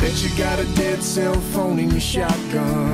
That you got a dead cell phone in your shotgun.